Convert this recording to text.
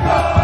America!